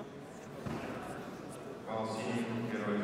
o Calcinho, Queiroz.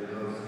Yes.